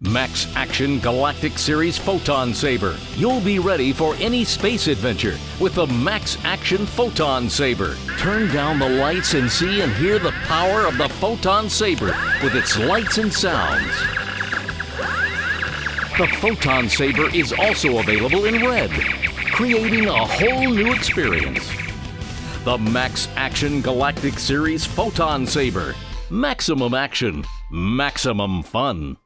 Maxx Action Galactic Series Photon Saber. You'll be ready for any space adventure with the Maxx Action Photon Saber. Turn down the lights and see and hear the power of the Photon Saber with its lights and sounds. The Photon Saber is also available in red, creating a whole new experience. The Maxx Action Galactic Series Photon Saber. Maximum action, maximum fun.